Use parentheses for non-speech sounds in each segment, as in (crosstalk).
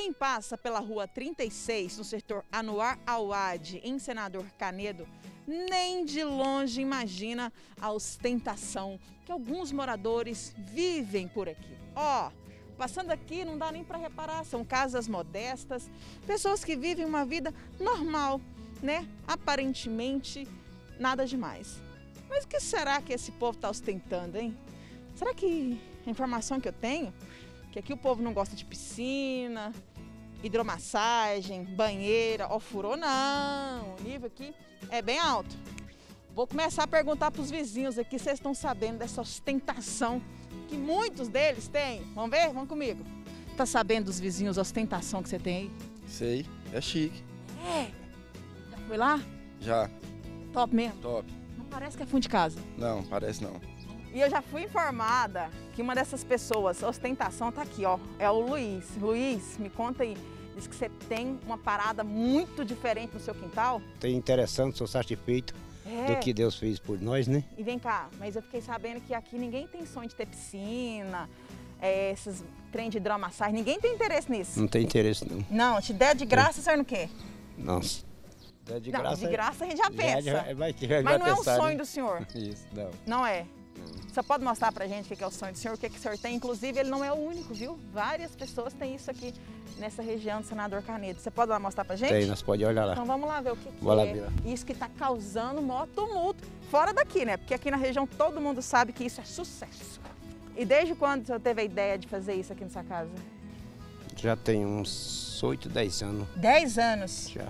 Quem passa pela rua 36, no setor Anuar Awad, em Senador Canedo, nem de longe imagina a ostentação que alguns moradores vivem por aqui. Ó, passando aqui não dá nem para reparar, são casas modestas, pessoas que vivem uma vida normal, né? Aparentemente nada demais. Mas o que será que esse povo está ostentando, hein? Será que a informação que eu tenho que aqui o povo não gosta de piscina, hidromassagem, banheira, ó, furou não, o nível aqui é bem alto. Vou começar a perguntar para os vizinhos aqui se vocês estão sabendo dessa ostentação que muitos deles têm. Vamos ver? Vamos comigo. Tá sabendo dos vizinhos a ostentação que você tem aí? Sei, é chique. É. Já foi lá? Já, Top mesmo. top. Não parece que é fundo de casa. Não, parece não. E eu já fui informada que uma dessas pessoas, ostentação, tá aqui, ó. É o Luiz. Luiz, me conta aí. Diz que você tem uma parada muito diferente no seu quintal. Tem interessante, sou satisfeito É. do que Deus fez por nós, né? E vem cá, mas eu fiquei sabendo que aqui ninguém tem sonho de ter piscina, é, esses trem de hidromassagem, ninguém tem interesse nisso. Não tem interesse não. Não, te der de graça, o senhor não quer? Nossa. É de não, graça. de graça a gente já pensa. Já, já, vai, já mas não é um sonho né? do senhor, Isso, não. não é? Você pode mostrar pra gente o que é o sonho do senhor, o que, é que o senhor tem? Inclusive, ele não é o único, viu? Várias pessoas têm isso aqui nessa região do Senador Canedo. Você pode lá mostrar pra gente? Tem, nós podemos olhar lá. Então vamos lá ver o que, que lá é isso que está causando o maior tumulto. Fora daqui, né? Porque aqui na região todo mundo sabe que isso é sucesso. E desde quando você teve a ideia de fazer isso aqui na sua casa? Já tem uns 8, 10 anos. Dez anos. Já.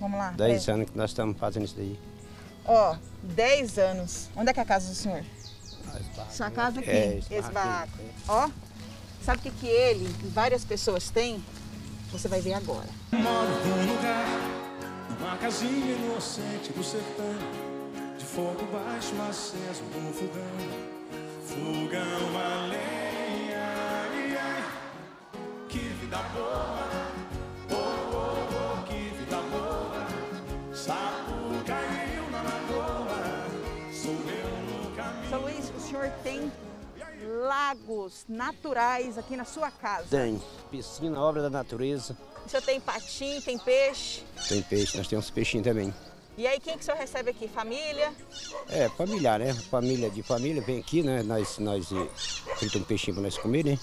Vamos lá. 10 anos que nós estamos fazendo isso daí. Ó, dez anos. Onde é que é a casa do senhor? Sua casa aqui. É, barraco barraco. Ó, sabe o que, que ele e várias pessoas têm? Você vai ver agora. Moro num lugar, numa casinha inocente do sertão, de fogo baixo aceso no fogão. Fogão caminho. Seu Luiz, o senhor tem lagos naturais aqui na sua casa. Tem piscina, obra da natureza. O senhor tem patim, tem peixe. Tem peixe, nós temos peixinho também. E aí, quem que o senhor recebe aqui? Família? É, familiar, né? Família de família vem aqui, né? Nós, nós eh, frita um peixinho para nós comer, né?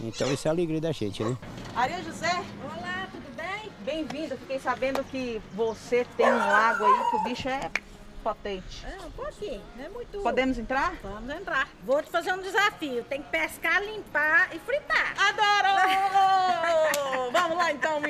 Então isso é a alegria da gente, né? Maria José, Olá, tudo bem? bem-vinda. Fiquei sabendo que você tem um lago aí que o bicho é potente. É, um pouquinho, não é muito. Podemos entrar? Vamos entrar. Vou te fazer um desafio. Tem que pescar, limpar e fritar. Adoro! (laughs) Vamos lá então, minha.